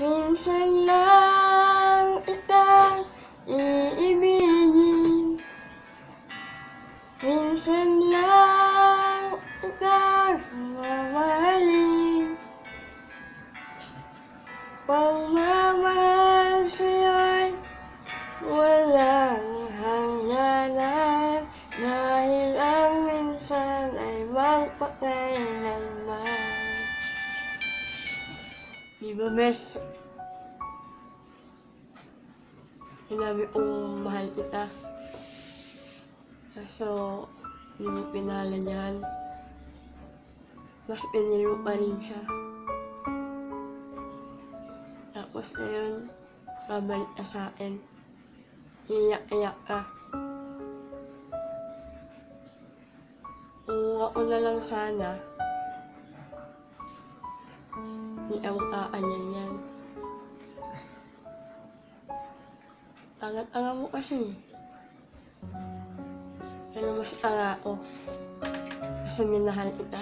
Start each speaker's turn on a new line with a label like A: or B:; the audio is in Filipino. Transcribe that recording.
A: Minsan lang itang iibigin Minsan lang itang mamahalin Pagmamahal sa'yo'y walang hangganan Dahil ang minsan ay magpakailanman Di ba, bes? Sinabi kong mahal kita. Kaso, hindi mo pinala niyan. Mas pinilo pa rin siya. Tapos ngayon, babalik ka sa akin. Iyak-iyak ka. Kung ako na lang sana, hindi ako kaanyan yan. Tanga-tanga mo kasi. Pero mas tanga ako. Kasi minahal kita.